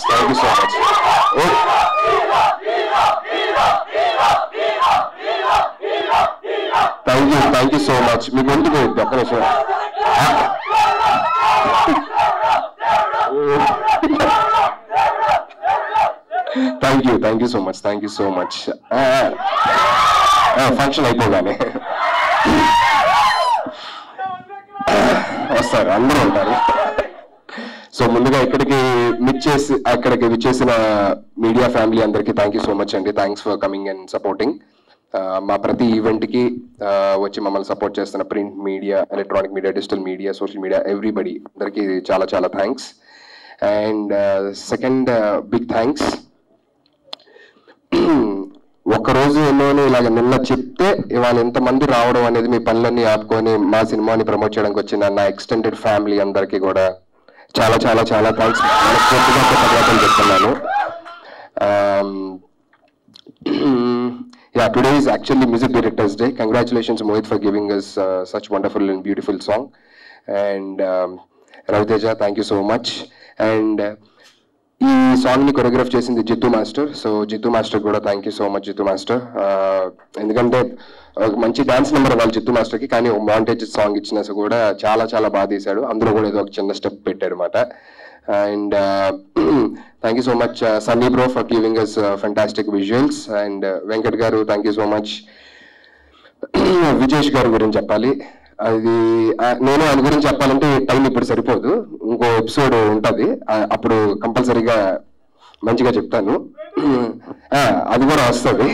Thank you so much thank you so much thank you thank you so much మీ గొంతు పోయింది ఒక్క నిమిషం thank you thank you so much thank you so much function అయిపోగానే వస్తారు అందరూ ఉంటారు so ముందుగా ఇక్కడికి మిచ్చేసి అక్కడికి విచ్చేసిన మీడియా ఫ్యామిలీ అందరికీ థ్యాంక్ యూ సో మచ్ అండి. Thanks for coming and supporting మా ప్రతి ఈవెంట్కి వచ్చి మమ్మల్ని సపోర్ట్ చేస్తున్న print media electronic media digital media social media everybody అందరికీ చాలా చాలా thanks and second big thanks రోజు ఎన్నోని ఇలాగ నిన్న చెప్తే ఇవాళ ఎంతమంది రావడం అనేది మీ పనులన్నీ ఆపుకొని మా సినిమాని ప్రమోట్ చేయడానికి వచ్చిన నా ఎక్స్టెండెడ్ ఫ్యామిలీ అందరికీ కూడా చాలా చాలా చాలా థ్యాంక్స్ మనస్ఫూర్తిగా కృతజ్ఞతలు చెప్తున్నాను. Yeah today is actually music directors day congratulations Mohit for giving us such wonderful and beautiful song and Raviteja thank you so much and ఈ సాంగ్ని కొరియోగ్రాఫ్ చేసింది Jittu master so Jittu master కూడా thank you so much Jittu master ఎందుకంటే ఒక మంచి dance number వాళ్ళు జిత్తు మాస్టర్కి కానీ వాంటేజ్ మాంటేజ్ సాంగ్ ఇచ్చిన కూడా చాలా చాలా బాగా తీశాడు. అందులో కూడా ఏదో ఒక చిన్న స్టెప్ పెట్టారు అనమాట and thank you so much Sunny bro for giving us fantastic visuals and Venkat garu thank you so much Vijesh గారి గురించి చెప్పాలి. అది నేను ఆయన గురించి చెప్పాలంటే టైం ఇప్పుడు సరిపోదు. ఇంకో ఎపిసోడ్ ఉంటుంది. అప్పుడు కంపల్సరీగా మంచిగా చెప్తాను. అది కూడా వస్తుంది.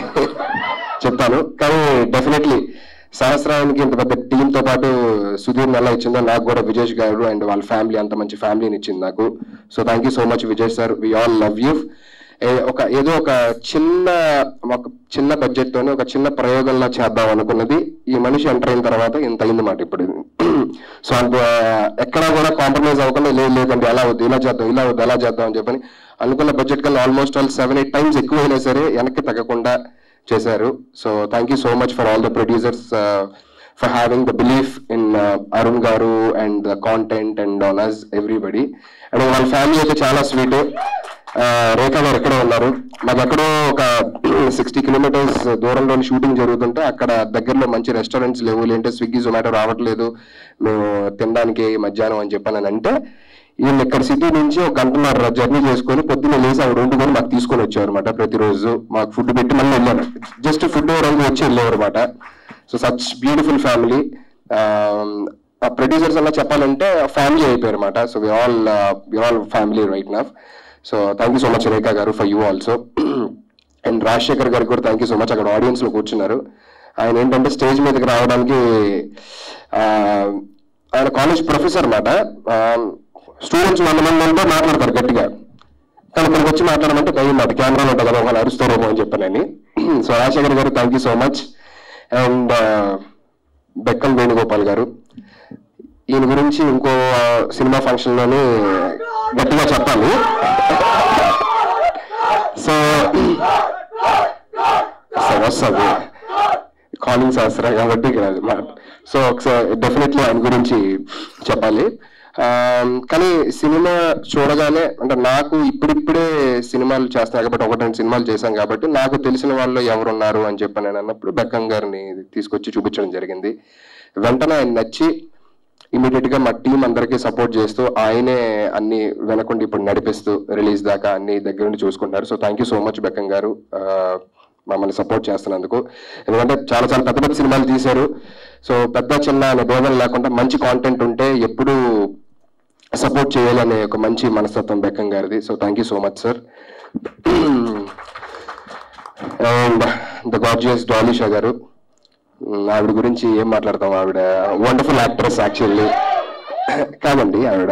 చెప్తాను. కానీ డెఫినెట్లీ సహస్రానికి ఇంత పెద్ద టీంతో పాటు సుధీర్ ఎలా ఇచ్చిందో? నాకు కూడా విజేష్ గారు అండ్ వాళ్ళ ఫ్యామిలీ అంత మంచి ఫ్యామిలీని ఇచ్చింది నాకు. So thank you so much Vijay sir we all love you ఒక ఏదో ఒక చిన్న ఒక చిన్న బడ్జెట్ తోనే ఒక చిన్న ప్రయోగంలో చేద్దాం అనుకున్నది. ఈ మనిషి ఎంటర్ అయిన తర్వాత ఇంత అయింది మాట ఇప్పుడు. సో ఎక్కడా కూడా కాంప్రమైజ్ అవ్వకుండా లేదు లేదండి ఎలా వద్దు ఇలా చేద్దాం ఇలా వద్దు అలా చేద్దాం అని చెప్పని అనుకున్న బడ్జెట్ కన్నా almost all seven eight times ఎక్కువ అయినా సరే వెనక్కి తగ్గకుండా చేశారు. So thank you so much for all the producers for having the belief in Arun garu and the content and on us everybody and వాళ్ళ ఫ్యామిలీ అయితే చాలా స్వీట్ రేఖా గారు ఎక్కడో ఉన్నారు. మాకు ఎక్కడో ఒక సిక్స్టీ కిలోమీటర్స్ దూరంలోని షూటింగ్ జరుగుతుంటే అక్కడ దగ్గరలో మంచి రెస్టారెంట్స్ లేవు. లేదంటే స్విగ్గీ జొమాటో రావట్లేదు. మేము తినడానికి మధ్యాహ్నం అని చెప్పాను అంటే వీళ్ళు ఇక్కడ సిటీ నుంచి ఒక గంటన్నర జర్నీ చేసుకొని పొద్దున్న లేసి ఆవిడ వండుకొని మాకు తీసుకొని వచ్చారు అనమాట ప్రతిరోజు. మాకు ఫుడ్ పెట్టి మళ్ళీ వెళ్ళాను జస్ట్ ఫుడ్ రంగు వచ్చి వెళ్ళేవారనమాట సో సచ్ బ్యూటిఫుల్ ఫ్యామిలీ ఆ ప్రొడ్యూసర్స్ అలా చెప్పాలంటే ఫ్యామిలీ అయిపోయారు అనమాట so we all we all family right enough so thank you so much Rekha garu for you also and Rajasekhar గారికి కూడా థ్యాంక్ యూ సో మచ్ అక్కడ ఆడియన్స్లో కూర్చున్నారు. ఆయన ఏంటంటే స్టేజ్ మీదకి రావడానికి ఆయన కాలేజ్ ప్రొఫెసర్ అనమాట స్టూడెంట్స్ వంద మంది ఉంటే మాట్లాడతారు గట్టిగా. కానీ ఇక్కడికి వచ్చి మాట్లాడమంటే కయ్యి మాట కెమెరాలో ఉంటుంది కదా వాళ్ళు అరుస్తారేమో అని చెప్పానని so Rajasekhar garu thank you so much and Bekkal Venugopal garu. ఈయన గురించి ఇంకో సినిమా ఫంక్షన్లోనే గట్టిగా చెప్పాలి. సో సరే వస్తుంది కాలింగ్ శాస్త్రం కాబట్టి ఇక్కడ సో ఒకసారి డెఫినెట్లీ ఆయన గురించి చెప్పాలి. కానీ సినిమా చూడగానే అంటే నాకు ఇప్పుడిప్పుడే సినిమాలు చేస్తాను కాబట్టి ఒకటి రెండు సినిమాలు చేశాం కాబట్టి నాకు తెలిసిన వాళ్ళు ఎవరున్నారు అని చెప్పి నేను అన్నప్పుడు బెక్కం గారిని తీసుకొచ్చి చూపించడం జరిగింది. వెంటనే ఆయన నచ్చి ఇమీడియట్గా మా టీం అందరికీ సపోర్ట్ చేస్తూ ఆయనే అన్ని వెనకుండి ఇప్పుడు నడిపిస్తూ రిలీజ్ దాకా అన్ని దగ్గర నుండి చూసుకుంటారు so thank you so much Bekkam garu. మమ్మల్ని సపోర్ట్ చేస్తున్నందుకు. ఎందుకంటే చాలా చాలా పెద్ద పెద్ద సినిమాలు తీశారు. సో పెద్ద చిన్న అనే భేదం లేకుండా మంచి కాంటెంట్ ఉంటే ఎప్పుడు సపోర్ట్ చేయాలనే ఒక మంచి మనస్తత్వం బెక్కం గారిది. So thank you so much sir and the gorgeous Dalisha garu ఆవిడ గురించి ఏం మాట్లాడతాం? ఆవిడ వండర్ఫుల్ యాక్ట్రెస్ యాక్చువల్లీ కాదండి ఆవిడ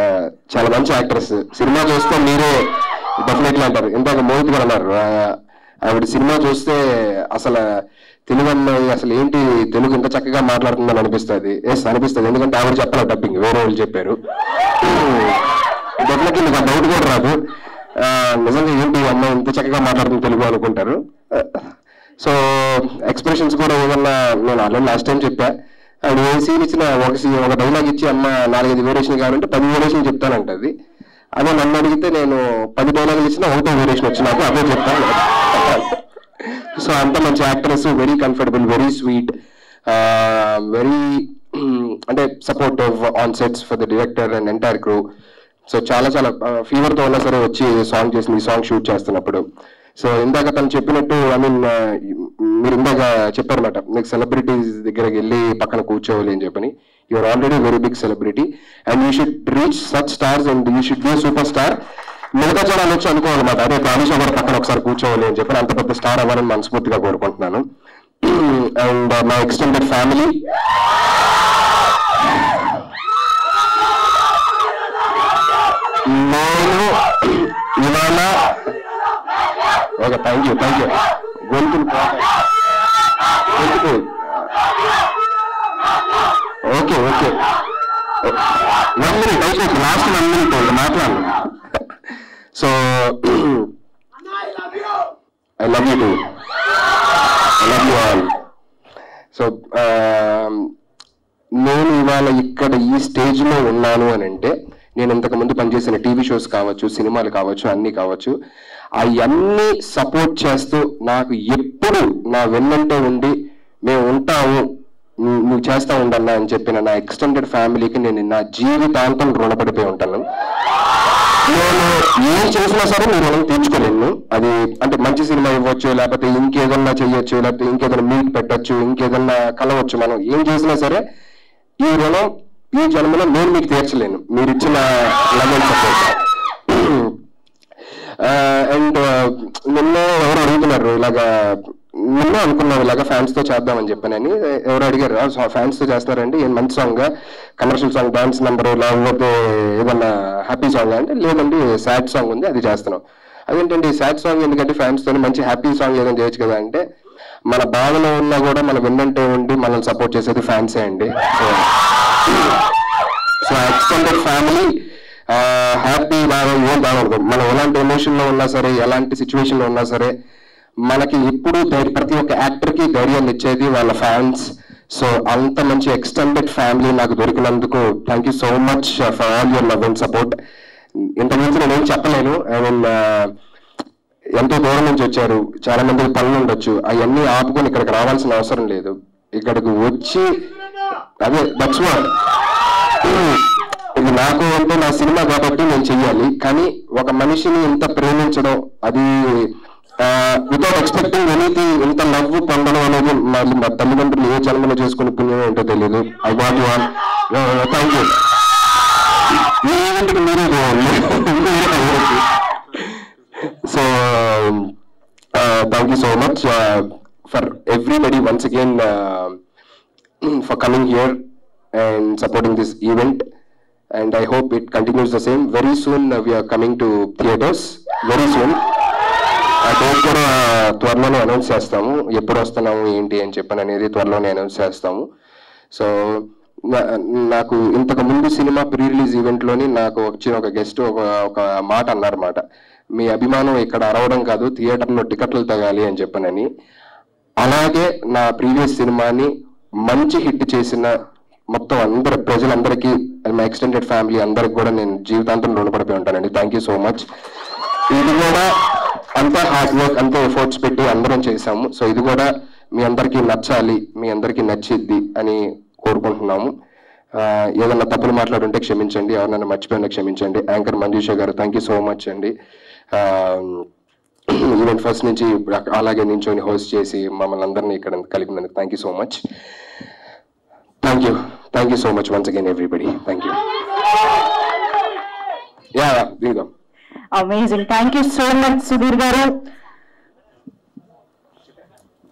చాలా మంచి యాక్ట్రెస్ సినిమా చూస్తే మీరే డెఫినెట్లీ అంటారు. ఇందాక మోహిత్ గారు అన్నారు ఆవిడ సినిమా చూస్తే అసలు తెలుగు అమ్మాయి అసలు ఏంటి తెలుగు ఇంత చక్కగా మాట్లాడుతుందని అనిపిస్తుంది. ఎస్ అనిపిస్తుంది ఎందుకంటే ఆవిడ చెప్పాలి డబ్బింగ్ వేరే వాళ్ళు చెప్పారు. డెఫినెట్లీ మీకు ఆ డౌట్ కూడా రాదు. నిజంగా ఏంటి అమ్మాయి ఇంత చక్కగా మాట్లాడుతుంది తెలుగు అనుకుంటారు? సో ఎక్స్ప్రెషన్స్ కూడా ఏదన్నా నేను ఆల్రెడీ లాస్ట్ టైం చెప్పా. అండ్ ఏ సీన్ ఇచ్చిన ఒక సీన్ ఒక డైలాగ్ ఇచ్చి అమ్మ నాలుగైదు వేరియేషన్ కావాలంటే పది వేరియేషన్ చెప్తానంటది అదే. నన్ను అడిగితే నేను పది డైలాగులు ఇచ్చిన ఒకటో వేరియేషన్ వచ్చి నాకు అదే చెప్తాను సో అంత మంచి actress very comfortable very sweet very అంటే supportive on sets for the director and entire crew so చాలా చాలా ఫీవర్తో ఉన్నా సరే వచ్చి సాంగ్ చేసింది సాంగ్ షూట్ చేస్తున్నప్పుడు. సో ఇందాక తను చెప్పినట్టు ఐ మీన్ మీరు ఇందాక చెప్పారన్నమాట మీకు సెలబ్రిటీస్ దగ్గరికి వెళ్ళి పక్కన కూర్చోవాలి అని చెప్పని. Your already very big celebrity and you should reach such stars and you should be super star మిగతా జనాలు వచ్చి అనుకోవాలన్నమాట. అదే దానిషా గారు పక్కన ఒకసారి కూర్చోవాలి అని చెప్పి అంత పెద్ద స్టార్ అవ్వాలని మనస్ఫూర్తిగా కోరుకుంటున్నాను. అండ్ మా ఎక్స్టెండెడ్ ఫ్యామిలీ నేను ఇవాళ okay thank you thank you గొంతులు గొంతుకు. Okay okay. One minute last one minute మాట్లాడు. So I love you too I love you all so నేను ఇవాళ ఇక్కడ ఈ స్టేజ్లో ఉన్నాను అని అంటే నేను ఇంతకుముందు పనిచేసిన టీవీ షోస్ కావచ్చు సినిమాలు కావచ్చు అన్ని కావచ్చు. అవన్నీ సపోర్ట్ చేస్తూ నాకు ఎప్పుడు నా వెన్నంటే ఉండి మేము ఉంటాము నువ్వు నువ్వు చేస్తా ఉండన్నా అని చెప్పిన నా ఎక్స్టెండెడ్ ఫ్యామిలీకి నేను నా జీవితాంతం రుణపడిపోయి ఉంటాను. నేను ఏం చేసినా సరే నేను రుణం తీర్చుకోలేను. అది అంటే మంచి సినిమా ఇవ్వచ్చు లేకపోతే ఇంకేదన్నా చెయ్యొచ్చు లేకపోతే ఇంకేదైనా మీట్ పెట్టచ్చు ఇంకేదన్నా కలవచ్చు మనం. ఏం చేసినా సరే ఈ రుణం ఈ జన్మలో నేను మీకు తీర్చలేను. మీరు ఇచ్చిన లెవెల్ సపోర్ట్ అండ్ నిన్న ఎవరు అడుగుతున్నారు? ఇలాగా నిన్న అనుకున్నాం ఇలాగా ఫ్యాన్స్తో చేద్దామని చెప్పానని ఎవరు అడిగారు? ఫ్యాన్స్తో చేస్తారండి ఏం మంచి song commercial song dance number లేకపోతే ఏమన్నా హ్యాపీ సాంగ్ అంటే లేదండి సాడ్ సాంగ్ ఉంది అది చేస్తున్నాం. అదేంటండి సాడ్ సాంగ్ ఎందుకంటే ఫ్యాన్స్తో మంచి హ్యాపీ సాంగ్ ఏదైనా చేయొచ్చు కదా అంటే మన బాధలో ఉన్నా కూడా మన విన్నంటే ఉండి మనల్ని సపోర్ట్ చేసేది ఫ్యాన్సే అండి. So so extended family happy బాగా ఏం బాగోదు. మనం ఎలాంటి ఎమోషన్లో ఉన్నా సరే ఎలాంటి సిచ్యువేషన్లో ఉన్నా సరే మనకి ఎప్పుడు ప్రతి ఒక్క యాక్టర్కి ధైర్యాన్ని ఇచ్చేది వాళ్ళ ఫ్యాన్స్ సో అంత మంచి ఎక్స్టెండెడ్ ఫ్యామిలీ నాకు దొరికినందుకు thank you so much for all your love and support ఇంతకుముందు నేనేం చెప్పలేను. ఐ మీన్ ఎంతో దూరం నుంచి వచ్చారు. చాలా మంది పనులు ఉండొచ్చు. అవన్నీ ఆపుకొని ఇక్కడికి రావాల్సిన అవసరం లేదు. ఇక్కడికి వచ్చి అదే దట్స్ వాట్ నాకు అంటే నా సినిమా కాబట్టి నేను చెయ్యాలి. కానీ ఒక మనిషిని ఇంత ప్రేమించడం అది వితౌట్ ఎక్స్పెక్టింగ్ ఎనీథింగ్ ఇంత లవ్ పొందడం అనేది మా తల్లిదండ్రులు ఏ జన్మలో చేసుకుని పుణ్యం ఏంటో తెలియదు I what you thank you ఈవెంట్కి మీరే so thank you so much for everybody once again for coming here and supporting this event and I hope it continues the same. Very soon uh, we are coming to theaters. Very soon. ఆ date కూడా త్వరలోనే announce చేస్తాము ఎప్పుడు వస్తున్నాము ఏంటి అని చెప్పని అనేది త్వరలోనే అనౌన్స్ చేస్తాము సో నాకు ఇంతకు ముందు సినిమా ప్రీ రిలీజ్ ఈవెంట్లోని నాకు వచ్చిన ఒక గెస్ట్ ఒక ఒక మాట అన్నారన్నమాట మీ అభిమానం ఇక్కడ అరవడం కాదు థియేటర్లో టికెట్లు తగాలి అని చెప్పనని అలాగే నా ప్రీవియస్ సినిమాని మంచి హిట్ చేసిన మొత్తం అందరు ప్రజలందరికీ మా ఎక్స్టెండెడ్ ఫ్యామిలీ అందరికి కూడా నేను జీవితాంతం రుణపడిపోయి ఉంటానండి. థ్యాంక్ యూ సో మచ్ ఇది కూడా అంతా హార్డ్ వర్క్ అంతా ఎఫర్ట్స్ పెట్టి అందరం చేశాము. సో ఇది కూడా మీ అందరికీ నచ్చాలి మీ అందరికీ నచ్చిద్ది అని కోరుకుంటున్నాము. ఏదన్నా తప్పులు మాట్లాడుంటే క్షమించండి ఎవరైనా మర్చిపోయినా క్షమించండి. Anchor Manjusha garu thank you so much అండి. ఈవెంట్ ఫస్ట్ నుంచి అలాగే నించొని హోస్ట్ చేసి మమ్మల్ని అందరినీ ఇక్కడ కలిపినందుకు thank you so much thank you thank you so much once again everybody thank you yeah దిగుదాం amazing thank you so much Sudheer garu.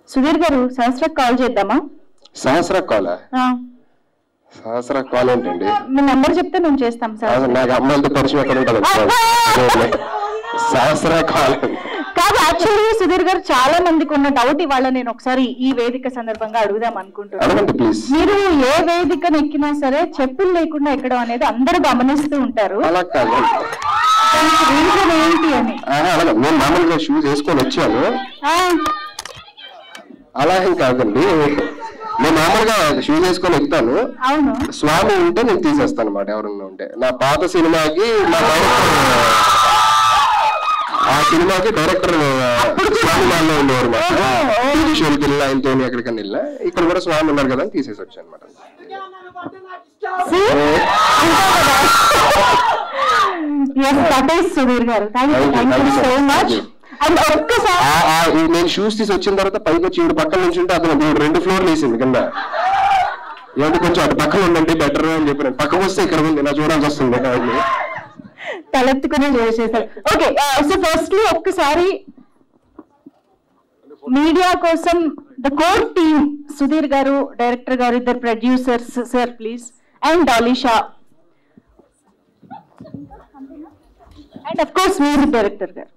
Sudheer garu Sahasra call చేద్దామా? సహస్ర call సహస్ర call ఏంటండి? మీ number చెప్తే మేము చేస్తాం సహస్ర నాకు అమ్మాయిలతో పరిచయం ఎక్కడ ఉంటుంది సహస్ర కాల్ కాదు యాక్చువల్లీ సుధీర్ గారు చాలా మందికి ఉన్న డౌట్ ఇవాళ నేను ఒకసారి ఈ వేదిక సందర్భంగా అడుగుదాం అనుకుంటున్నాను. మీరు ఏ వేదికను ఎక్కినా సరే చెప్పులు లేకుండా ఎక్కడం అనేది అందరూ గమనిస్తూ ఉంటారు. రీజన్ ఏంటి అని. నేను మామూలుగా షూస్ వేసుకొని వచ్చాను. అలా ఏం కాదండి. నేను మామూలుగా షూస్ వేసుకొని ఎక్కుతాను. స్వామి ఉంటే నేను తీసేస్తాను అనమాట ఎవరన్నా ఉంటే. నా పాత సినిమాకి డైరెక్టర్ ఆ సినిమాకి డైరెక్టర్ వాళ్ళు ఉండేవారు వెళ్ళినా ఆయనతో ఎక్కడికైనా వెళ్ళినా ఇక్కడ కూడా స్వామి ఉన్నారు కదా అని తీసేసి వచ్చాను అనమాట ఈ నేను షూస్ తీసి వచ్చిన తర్వాత పైకి వచ్చి ఈవిడ పక్కన నుంచి ఉంటే అతను రెండు ఫ్లోర్లు వేసింది కింద. ఏమంటే కొంచెం అటు పక్కన ఉండండి బెటర్ అని చెప్పి నేను పక్కకు వస్తే ఇక్కడ ఉంది నా చూడాల్సి వస్తుంది కాబట్టి చేసేసారు ఓకే సో ఫస్ట్లీ ఒక్కసారి మీడియా కోసం the core team Sudheer garu director garu ఇద్దరు producers sir please and Dalisha and of course మీరు డైరెక్టర్ గారు.